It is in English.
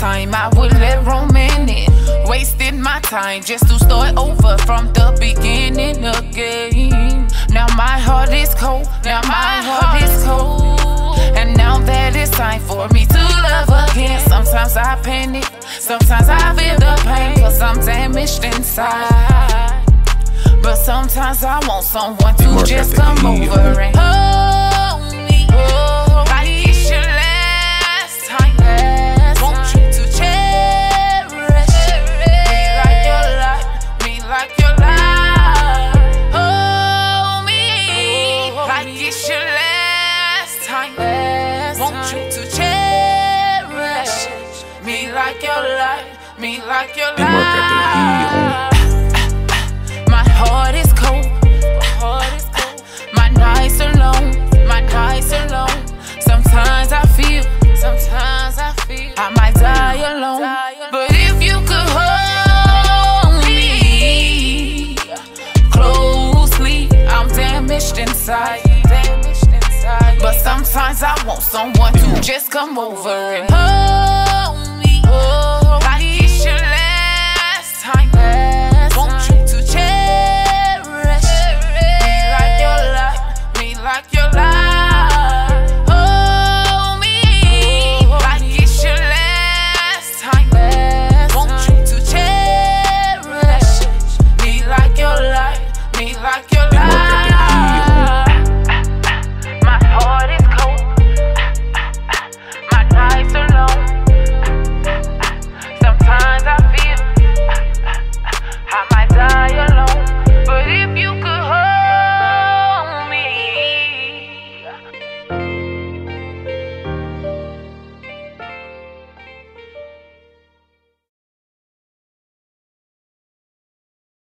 time, I would let Rome in. Wasted my time just to start over from the beginning again. Now my heart is cold, now my heart is cold. And now that it's time for me to love again, sometimes I panic, sometimes I feel the pain, cause I'm damaged inside. But sometimes I want someone to just come over and hug me like your life, me like your And Mark got the life. My heart is cold. My heart is cold. My nights alone. My nights alone. Sometimes I feel. Sometimes I feel. I might die alone. But if you could hold me closely, I'm damaged inside. Damaged inside. But sometimes I want someone to just come over and hold